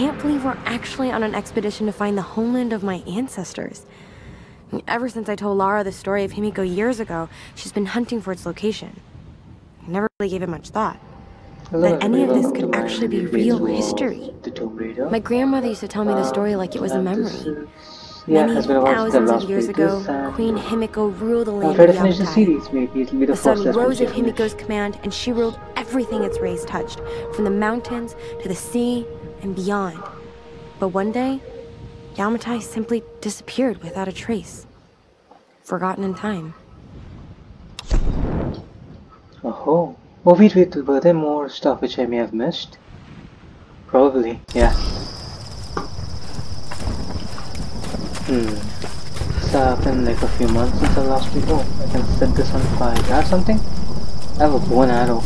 can't believe we're actually on an expedition to find the homeland of my ancestors. Ever since I told Lara the story of Himiko years ago, she's been hunting for its location. I never really gave it much thought. That any of this could actually be real history. My grandmother used to tell me the story like it was a memory. Many has been about the thousands of years ago, Queen Himiko ruled the land of finish the Yamatai. it'll the, The sun rose at. Himiko's command, and she ruled everything its rays touched, from the mountains to the sea and beyond. But one day, Yamatai simply disappeared without a trace. Forgotten in time. Oh, oh wait, were there more stuff which I may have missed? Probably, yeah. Hmm. It's been like a few months since I last played. Oh, I can set this on fire. Do I have something? I have a bow and arrow.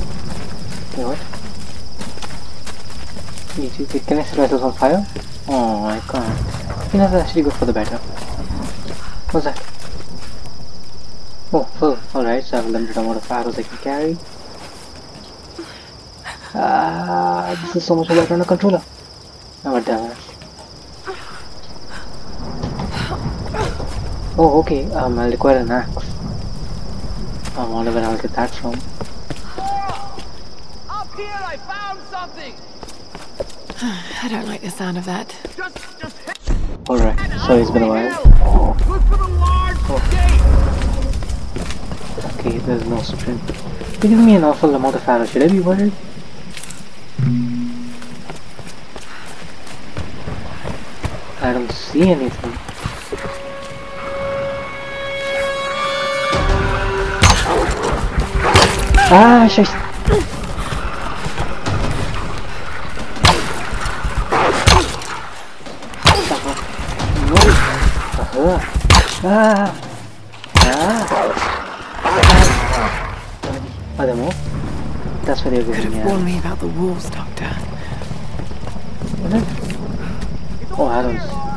Wait, what? Wait, Can I set myself on fire? Oh, I can't. You know, that's actually good for the better. What's that? Oh, full. Alright, so I have a limited amount of arrows I can carry. Ah, this is so much better on a controller. I'm a dumbass. Oh, okay. Um, I'll require an axe. I wonder where I'll get that from. Up here, I found something. I don't like the sound of that. Alright, so it's been a while. Look for the large gate. Okay, there's no sprint. You're giving me an awful amount of arrows. Should I be worried? I don't see anything. Ah, shit. Ah. Ah. Are there more? That's what they're Could giving have me. warned me about the wolves, Doctor. Oh, arrows.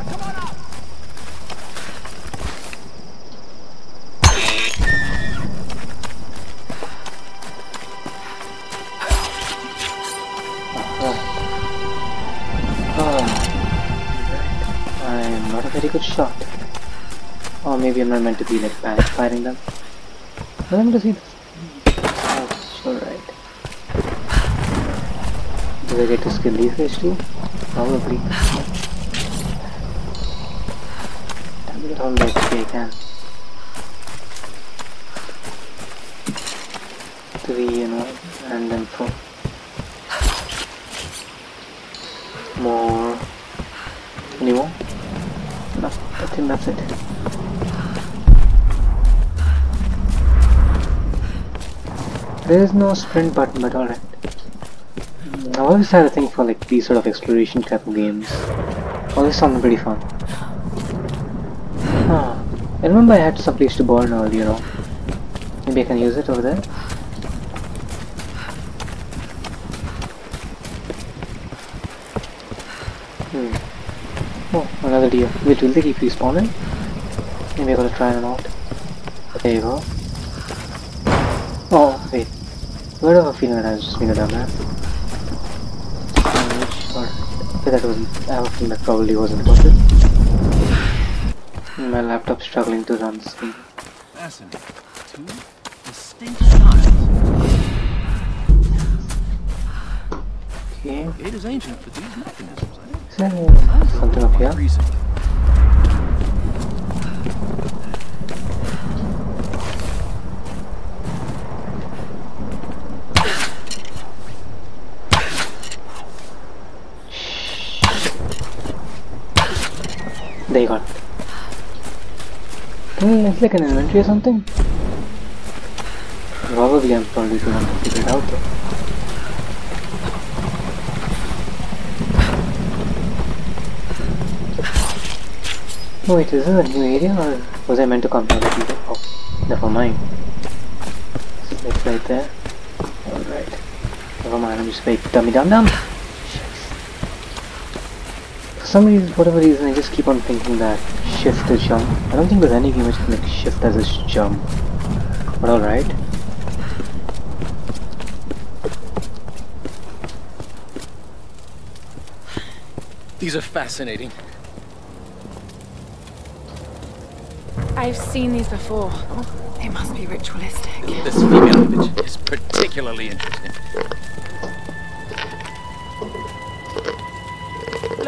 Or maybe I'm not meant to be like firing them. I'm to see this. That's alright. Do I get to skill these guys too? Probably. It, all the XP I can. Three, you know, and then four. More. Any more? No, I think that's it. There is no sprint button, but alright. I always had a thing for like these sort of exploration type of games. Always sounded pretty fun. Huh. I remember I had some place to burn earlier on. Maybe I can use it over there. Hmm. Oh, another deer. Wait, will they keep respawning? Maybe I gotta try them out. There you go. Oh, wait. Where have a feeling that I was just being a dumbass? Or okay, that wasn't. I have that probably wasn't worth it. My laptop's struggling to run the screen. Fascinating. Two distinct styles. Okay. Gate is ancient, but these mechanisms? Is there something up here? You got it. Hmm, it's like an inventory or something. Probably I'm probably gonna figure it out though. Oh wait, is this a new area or was I meant to come here? Let me go. Oh, never mind. It's right there. Alright. Never mind, I'm just like dummy dum dum. For some reason, whatever reason, I just keep on thinking that shift is jump. I don't think there's any game which can like shift as a jump. But alright. These are fascinating. I've seen these before. They must be ritualistic. This female image is particularly interesting.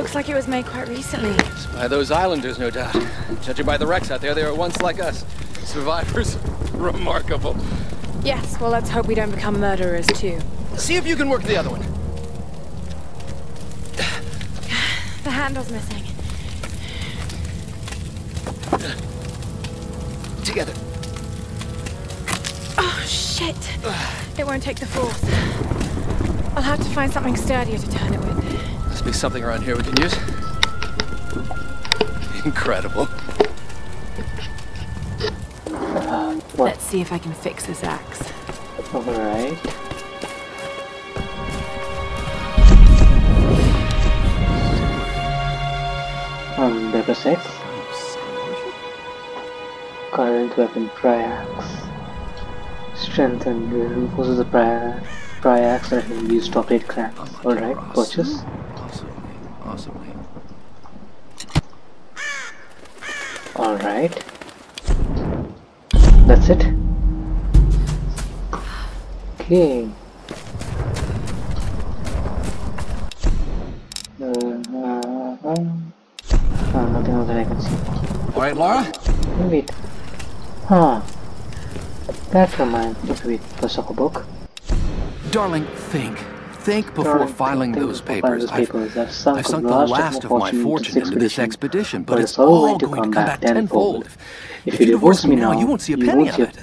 Looks like it was made quite recently. It's by those islanders, no doubt. Judging by the wrecks out there, they were once like us. Survivors. Remarkable. Yes, well, let's hope we don't become murderers, too. See if you can work the other one. The handle's missing. Together. Oh, shit. It won't take the force. I'll have to find something sturdier to turn it with. Must be something around here we can use. Incredible. What? Let's see if I can fix this axe. Alright. Um, level 6. Current weapon Pry Axe. Strengthened reinforces the Tri Pry Axe that can be used to operate cranks. Alright, purchase. Alright. That's it. Okay. Uh, uh, um, oh, nothing else that I can see. All right, Lara. Wait. Huh. That reminds me. Wait, first of a book. Darling, think. Think before filing think those before filing papers. those I've, papers. I've sunk I've sunk the last of my fortune into this expedition, but it's all going to come back tenfold. If, you divorce me now, you won't see a penny of it.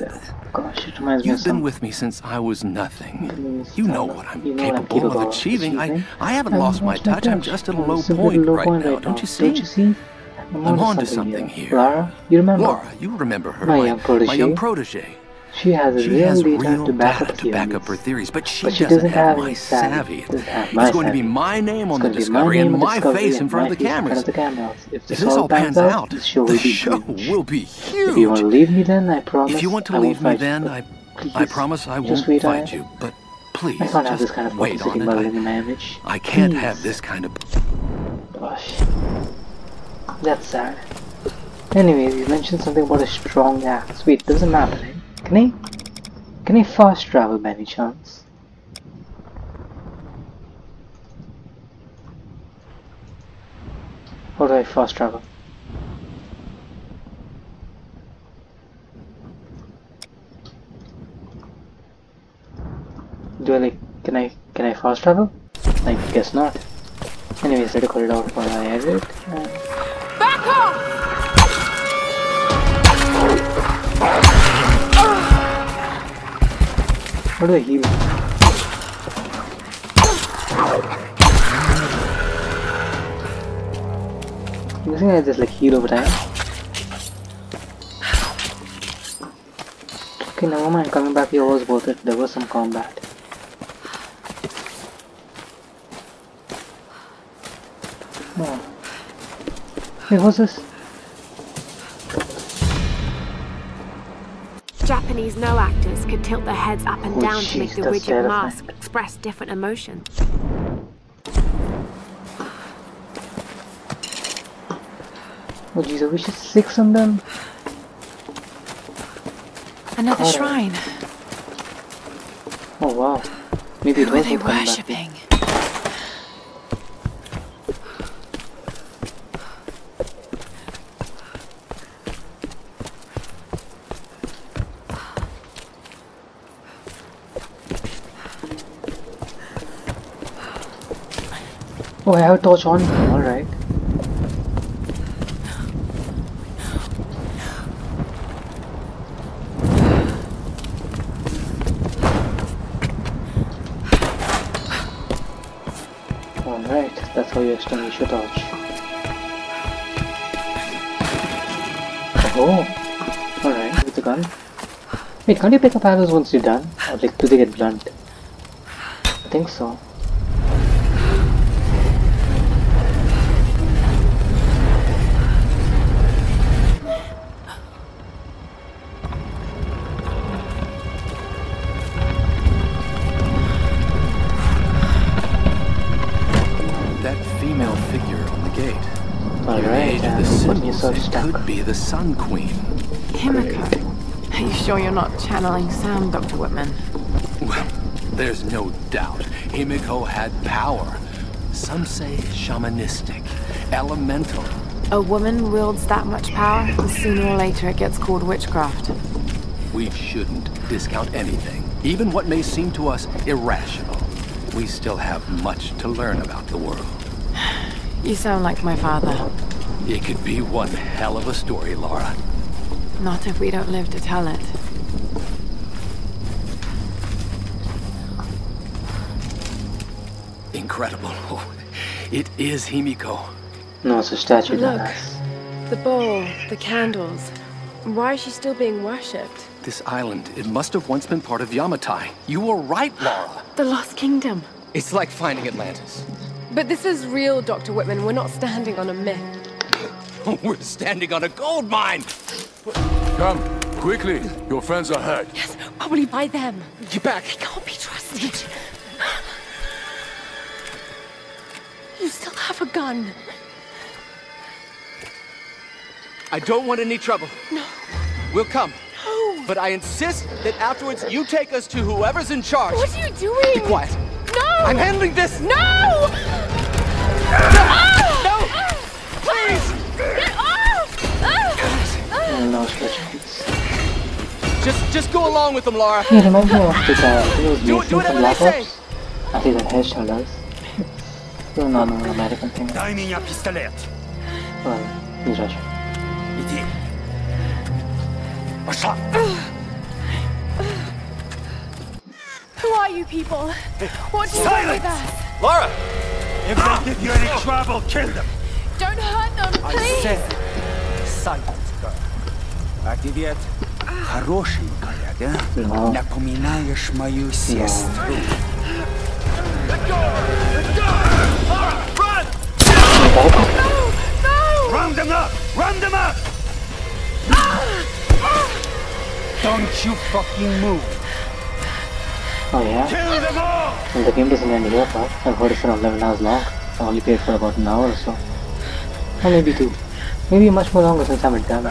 Gosh, it reminds You've been with me since I was nothing. You know what I'm you know what I'm capable of achieving. I. I haven't lost my touch. I'm just at a low just at a low point right now. Don't you see? I'm onto onto something here. here. Lara, you remember? Lara, you remember her, My my, young protege. My young protege. She has a She real has data real to back data up to back up her theories, but she, But she doesn't, doesn't have, my savvy. savvy. Doesn't have It's my going to be my name on the discovery and my face in front of the face in front cameras. of the cameras. If If this, this all pans out, the show the will be show huge. will be If you want to leave me, then I promise. If you want to I leave me, then you, I, I promise I just won't wait fight on it. you. But please, I can't have this kind of wait on it. in my image. I, I can't Please. have this kind of. Gosh, that's sad. Anyways, you mentioned something about a strong axe. Wait, there's a map, right? Can I, can I fast travel by any chance? How do I fast travel? Do I like, can I, can I fast travel? I guess not. Anyways, I recorded out while I. And Back off! How do I heal? I'm guessing I just like heal over time. Okay, never mind. Coming back here was worth it. There was some combat. Oh. Hey, what's this? Japanese Noh actors could tilt their heads up and Oh, down to make the rigid terrifying. mask express different emotions. Oh jeez, are we just six on them? Another Alright. shrine. Oh wow. Maybe it Who are they worth coming back Oh, I have a torch on. Alright. Alright, that's how you extinguish your torch. Oh, alright, with the gun. Wait, can't you pick up arrows once you're done? Or like, do they get blunt? I think so. The Sun Queen. Himiko. Are you sure you're not channeling Sam, Dr. Whitman? Well, there's no doubt Himiko had power. Some say shamanistic, elemental. A woman wields that much power, and sooner or later it gets called witchcraft. We shouldn't discount anything, even what may seem to us irrational. We still have much to learn about the world. You sound like my father. It could be one hell of a story, Lara. Not if we don't live to tell it. Incredible. It is Himiko. No, it's a statue Look. dumbass. The bowl, the candles. Why is she still being worshipped? This island, it must have once been part of Yamatai. You were right, Lara. The Lost Kingdom. It's like finding Atlantis. But this is real, Dr. Whitman. We're not standing on a myth. We're standing on a gold mine! Come, quickly. Your friends are hurt. Yes, probably by them. Get back! They can't be trusted. You still have a gun. I don't want any trouble. No. We'll come. No. But I insist that afterwards you take us to whoever's in charge. What are you doing? Be quiet. No! I'm handling this! No! No! Ah! Ah! Please! And those questions. Just, just go along with them, Lara. He reminds me of the guy. He was do, do from Black Ops. I did head shoulders. Still not an American thing. Дай меня пистолет. Ладно, не жаль. Иди. Пошла. Who are you people? What do you want with us? Lara! If they give you any ah! trouble, kill them! Don't hurt them, please! I said, silence. А ты ведь хорошенькая, да? No. Напоминаешь мою сестру. Round them up! Round them up! Don't you fucking move! Oh yeah? Kill them all! Well, the game doesn't end here, but I've heard it's around 11 hours long. I only played for about an hour or so. Or maybe two. Maybe much more longer since I'm a dumb.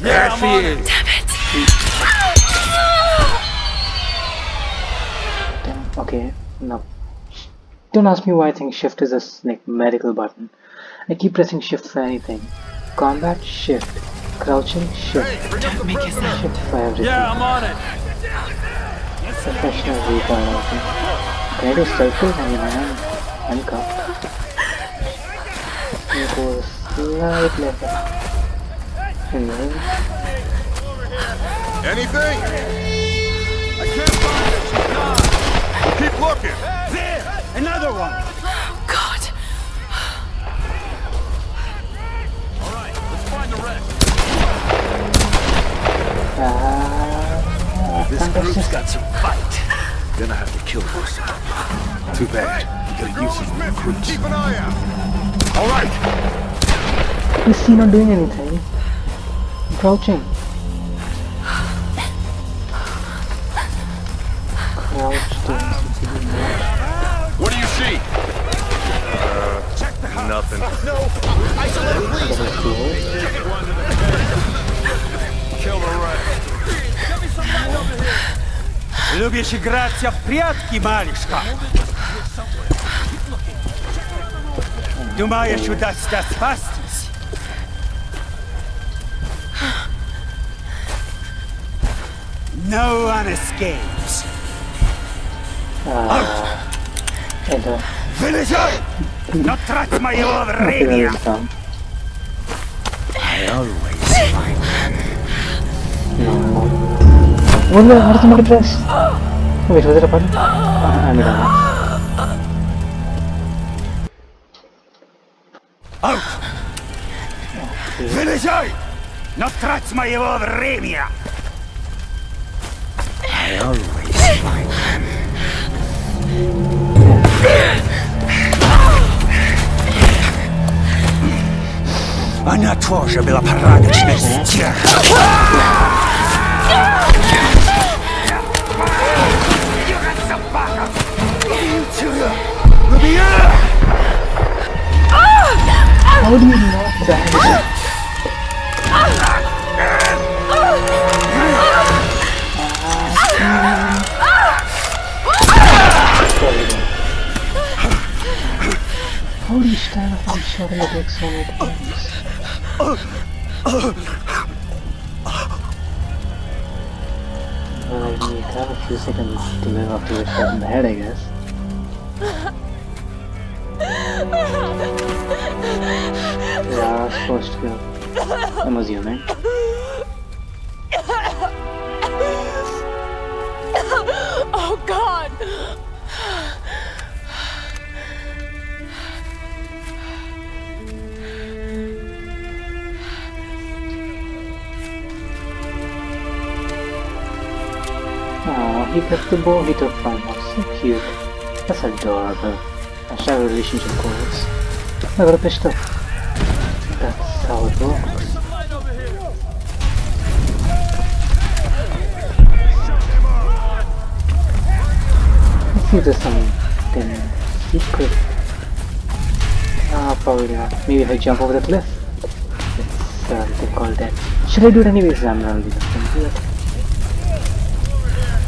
Yeah, I'm on it. Damn. Okay, now. Don't ask me why I think shift is a like medical button. I keep pressing shift for anything. Combat shift. Crouching shift. Shift for everything. Yeah, I'm on it. Professional retard. I think. Can I do circle? I mean, I'm handcuffed. It goes slight left. And then Anything? I can't find it. She's gone. Keep looking. There! Another one! Oh, God! All right, let's find the rest. uh, This group's got some fight. Gonna have to kill most of them. Too bad. You gotta use some recruits. Keep an eye out. All right. Is he not doing anything? I'm crouching. Crouched. What do you see? Uh, nothing. No. Doesn't see it. Kill the rest. Любишь играться в прятки, малышка? Думаешь, удастся спастись? No one escapes. Uh, enter. Вылезай! Но трать моего Okay, that времени! is dumb. I always find No. What Вылезай! Но трать моего времени! I always find Она тоже была порядочной стерва. Убью! How Do you stand up and shot in the dick so many times? Well, I mean, you have a few seconds to live after a shot in the head, I guess. Yeah, supposed to go. I'm assuming. He left the took fun. Oh, so cute. That's adorable. I should have a relationship goals. I got a pistol. That's how it works. Let's see if there's something secret. Ah, probably not. Maybe if I jump over the cliff. It's uh, they call that. Should I do it anyways? I'm not really gonna do it.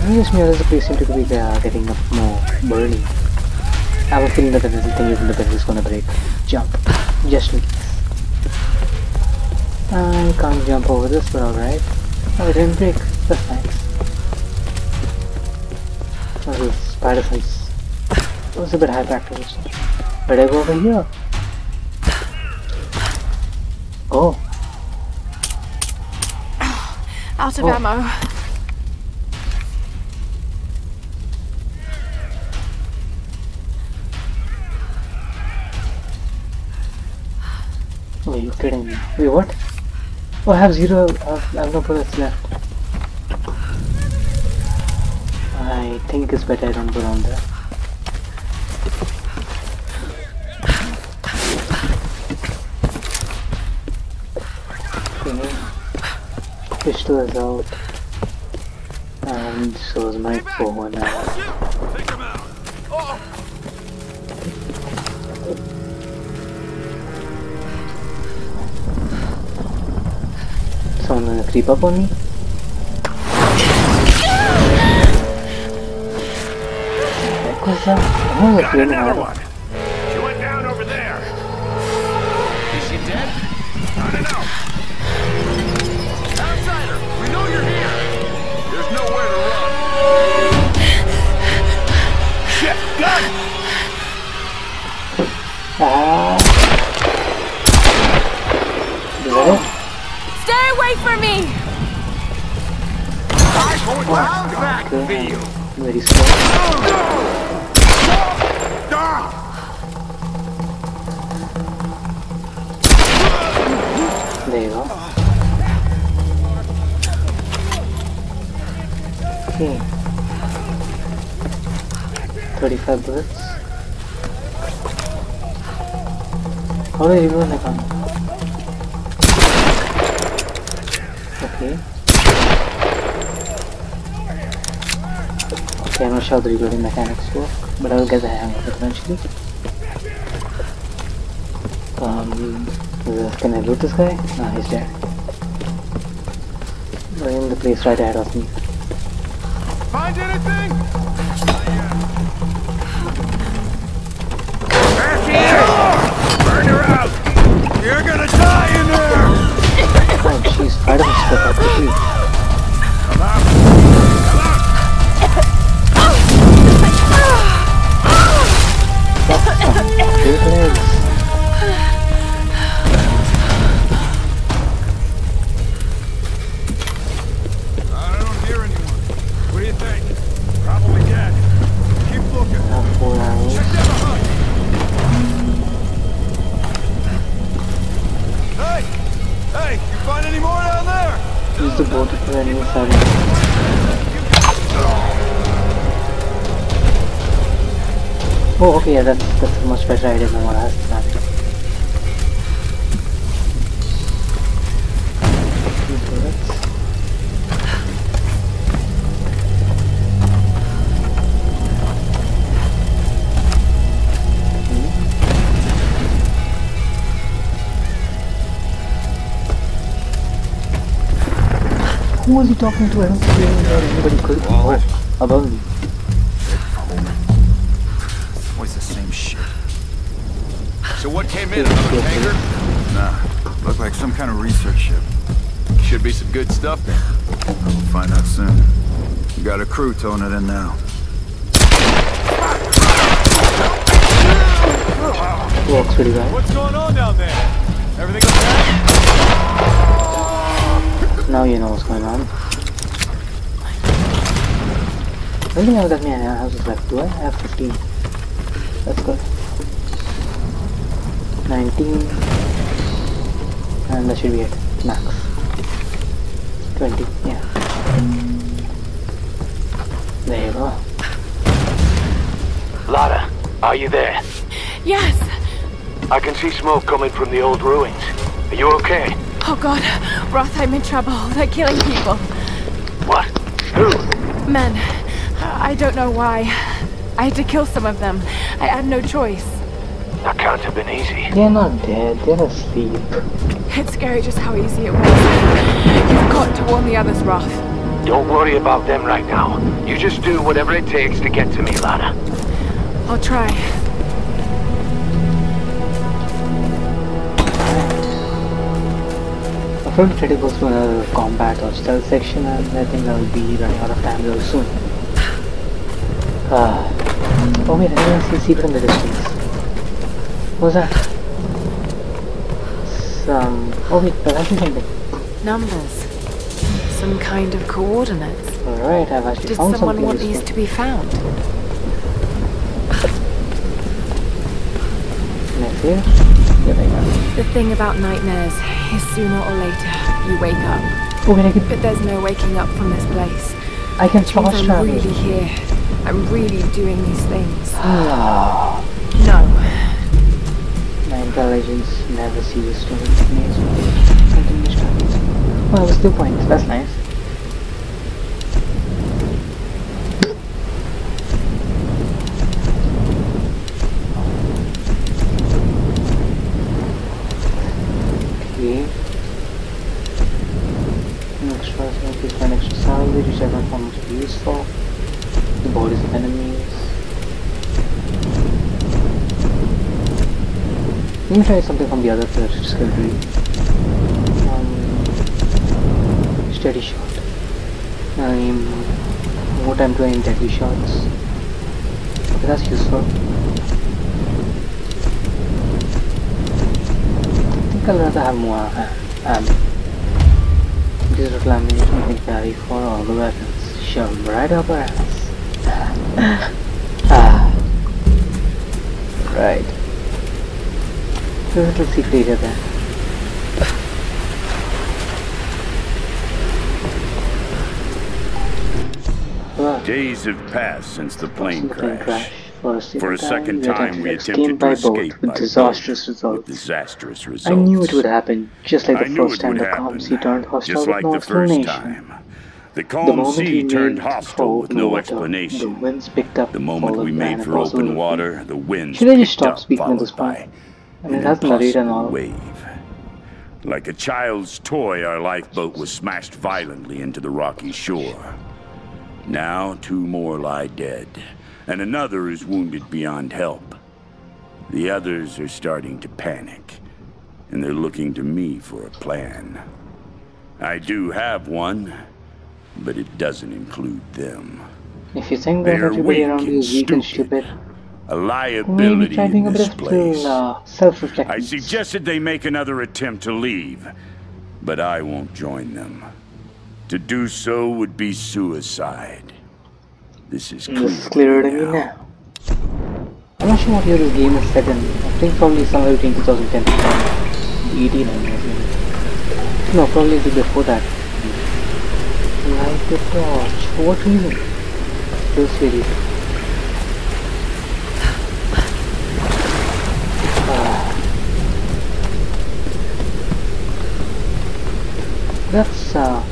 This mirror is a place seem to be uh, getting up more burning. I have a feeling that the little thing in the bed is gonna break. Jump. Just in case. I can't jump over this, but alright. Oh, it didn't break. That's nice. Oh, this spider sense was a bit hyperactive. Where'd I go over here? Oh, Out of Oh. ammo. Are you kidding me? Wait, what? Oh, I have zero. I have, I have no bullets left. I think it's better I don't go down there. Pistol is out. And so is my phone now. Gonna creep up on me? Was that? Oh, it's got really another hard. one. She went down over there. Is she dead? I don't know. Outsider, we know you're here. There's nowhere to run. Shit, gun! Ah. Going round the. Ah! There you go. Okay. 35 bullets. How do I reload gun? Okay. Okay, I'm not sure how the reloading mechanics work, but I will get the hang of it eventually. Um, can I loot this guy? Nah, he's dead. We're in the place right ahead of me. Find anything? Was he talking to? I don't see anybody could oh, above me. Always the same shit. So what came in? Another tanker? Nah. Looked like some kind of research ship. Should be some good stuff there. We'll find out soon. We got a crew towing it in now. Works pretty bad. What's going on down there? Everything okay? Now you know what's going on. I don't think I've got many houses left. Do I? I have 15. That's good. 19. And that should be it. Max. 20. Yeah. There you go. Lara, are you there? Yes! I can see smoke coming from the old ruins. Are you okay? Oh god, Roth, I'm in trouble. They're killing people. What? Who? Men. I don't know why. I had to kill some of them. I had no choice. That can't have been easy. They're not dead. They're asleep. It's scary just how easy it was. You've got to warn the others, Roth. Don't worry about them right now. You just do whatever it takes to get to me, Lana. I'll try. I'll probably try to another combat or stealth section and I think I'll be running out of time real soon. Ah. Oh wait, I didn't see secret in the distance. What was that? Some... Oh wait, that's actually something. Numbers. Some kind of coordinates. Alright, I've actually Did found someone want these to be found? Can I The thing about nightmares is sooner or later you wake up. Wait, I can... But there's no waking up from this place. I can Which means fast I'm really here. I'm really doing these things. No. My intelligence never ceases to amaze me. Continuous travel. Well, that's two points. That's nice. Okay. An extra is for an extra salvage, which I don't find much useful. The bodies of enemies. Let me try something from the other first discovery. Um, steady shot. I'm more time to aim deadly shots. Okay, that's useful. I think I'll rather have more ammo. This reclamation can carry for all the weapons. Shove right up our ass. ah. Right. A little secret area there. Days have passed since the plane the crash. For a second, For a second time, we attempted to boat escape with disastrous boat results. with disastrous results. I knew it would happen, just like the first time the calm sea turned hostile just with no the first explanation. time. The The calm moment sea turned hostile with no water, explanation. The winds picked up. The moment we made for open water, the winds Should I just picked stop up, speaking at this by point? An it has narrated impossible all. wave. Like a child's toy, our lifeboat was smashed violently into the rocky shore. Now two more lie dead, and another is wounded beyond help. The others are starting to panic, and they're looking to me for a plan. I do have one, but it doesn't include them. If you think that They're everybody weak around you is weak and stupid. A liability in this place. I suggested they make another attempt to leave, but I won't join them. To do so would be suicide. This is clear, clearer to me now. I'm not sure what year this game is set in. I think probably somewhere between 2010 and 2018, I guess. No, probably before that. Light the torch. For what reason? This series. That's uh,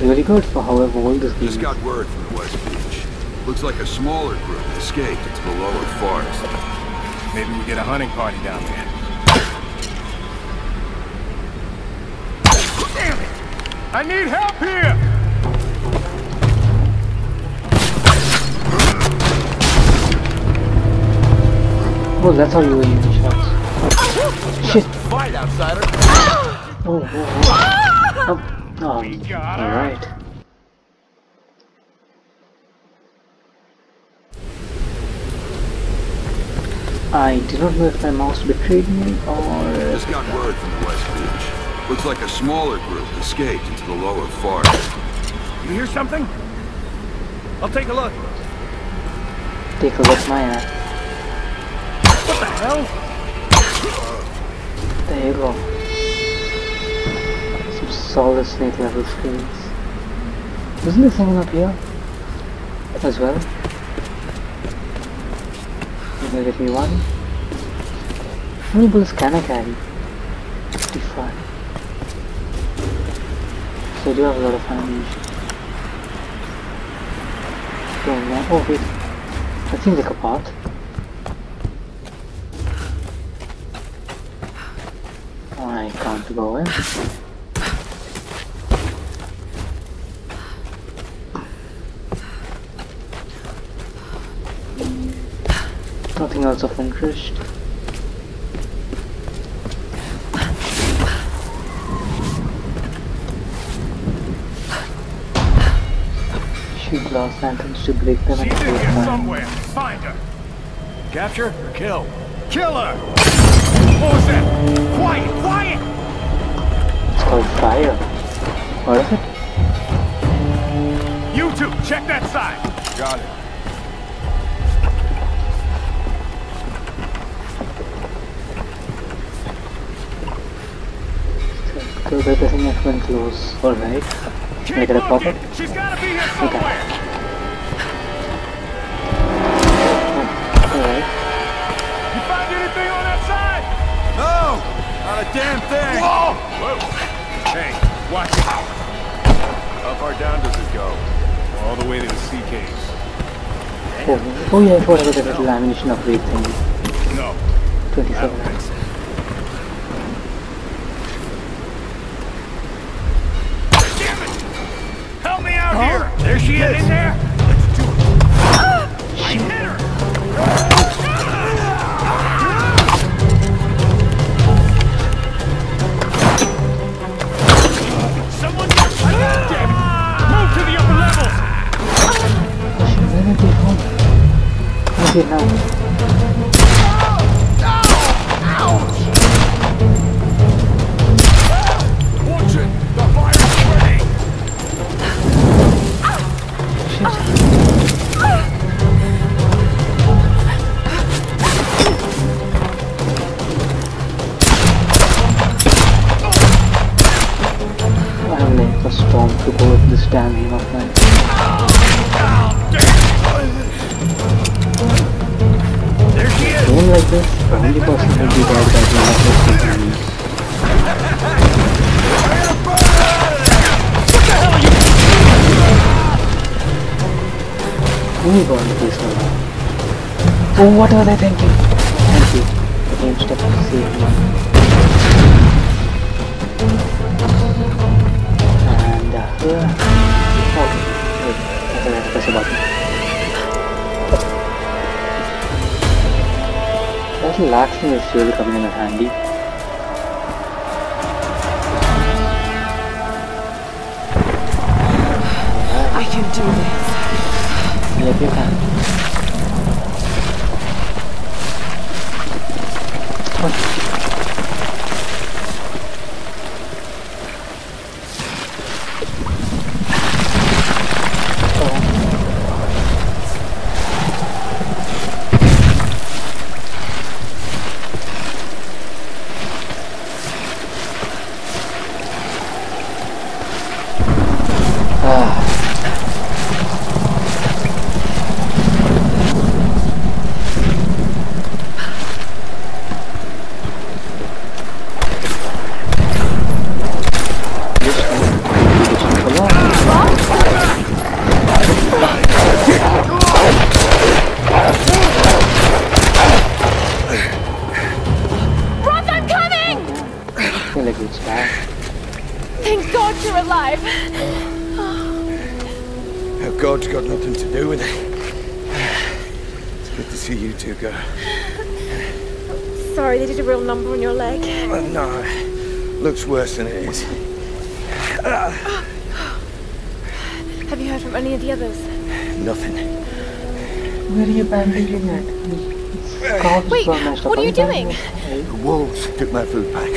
really good for however old this game Just got word from the West Beach. Looks like a smaller group escaped into the lower forest. Maybe we get a hunting party down there. Damn it! I need help here! Well, that's how you lose the shots. Shit! Fight, outsider! Oh, oh, oh. oh oh alright. I do not know if my mouse betrayed me or... Just got word from the West Beach. Looks like a smaller group escaped into the lower forest. You hear something? I'll take a look. Take a look, my ass. What the hell? There you go. Solid snake level screens. Isn't there someone up here? As well? You get me one. How many bullets can I carry? 55. So I do have a lot of ammunition. Don't know. Oh wait. That seems like a path. I can't go in. Nothing else of interest. Shoot glass lanterns to break them and She's in here fire. somewhere. Find her. Capture or kill? Kill her! What was that? Quiet! Quiet! It's called fire. What is it? You two, check that side. Got it. So they're pressing F1 close. Alright. Keep Make it a pop up. She's gotta be Okay. somewhere. Alright. You find anything on that side? No! Not a damn thing! Whoa! Whoa! Hey, watch it. How far down does it go? All the way to the sea caves. Oh, oh yeah, I forgot about the little ammunition upgrade thing. No. 27. Damn it! Help me out here! There she is! In there? Move on, please, now. Oh, what are they thinking? Thank you. The game step to save me. And, uh, here. Okay, wait, I have to press a button. That last thing is really coming in handy. This. Yep, you can. Where are you bandaging it? Scarf is Wait, so messed up. what are you doing? The wolves took my food pack.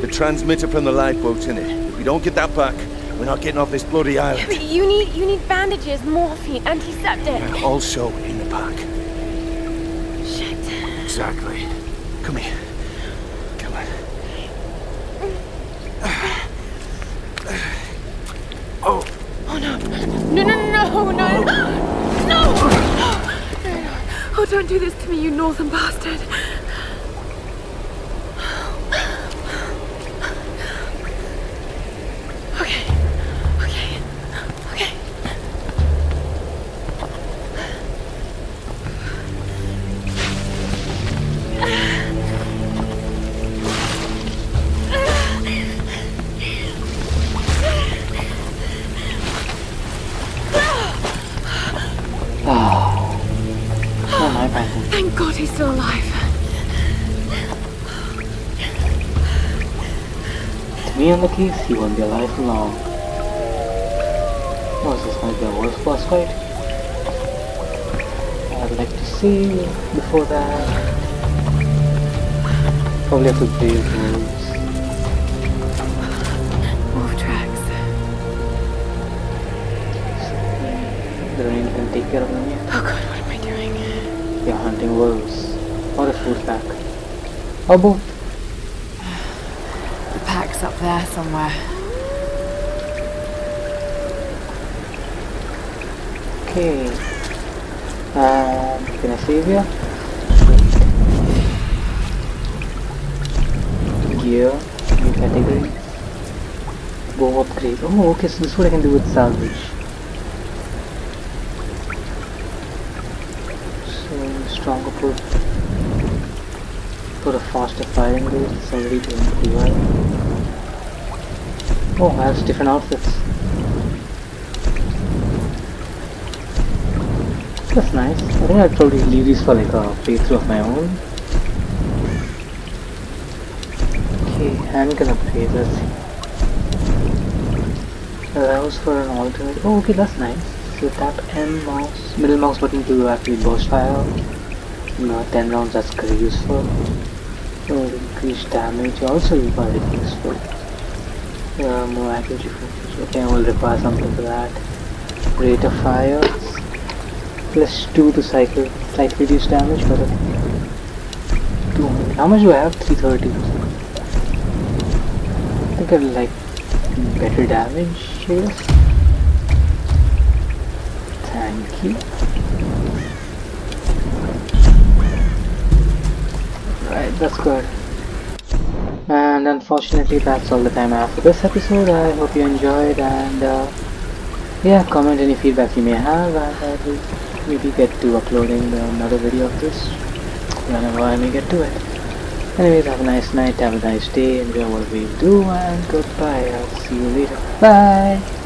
The transmitter from the lifeboat's in it. If we don't get that back, we're not getting off this bloody island. But you need you need bandages, morphine, antiseptic. Also in the pack. Shit. Exactly. Come here. Come on. Oh, Oh no. No no no no no no! Oh don't do this to me, you northern bastard. Me on the case, he won't be alive for long. Was this might be a worst boss fight? I'd like to see before that. Probably have to brave wolves. Wolf tracks. The rain can take care of them yet. Oh God, what am I doing? You're hunting wolves. Or a food pack. Or both. Up there somewhere. Okay. Um, can I save you? Gear, new category. Bow upgrade. Oh, okay, so this is what I can do with salvage. So, stronger put. Put a faster firing rate, it's already doing pretty well. Oh, have different outfits. That's nice. I think I'll probably leave these for like a playthrough of my own. Okay, handgun upgrade, let's see. Allows for an alternate. Oh, okay, that's nice. So tap M mouse, middle mouse button to activate burst fire. No, 10 rounds, that's very useful. Oh, increase damage, also you find it useful. More accuracy focus. Okay, I will require something for that. Rate of fire. Plus 2 to cycle slightly reduced damage but uh, 200 how much do I have? 330 I think I'd like better damage guess. Thank you. Right that's good and unfortunately that's all the time I have for this episode I hope you enjoyed and uh, yeah comment any feedback you may have and I will maybe get to uploading another video of this whenever I may get to it. Anyways, have a nice night, have a nice day, enjoy what we do, and goodbye. I'll see you later. Bye!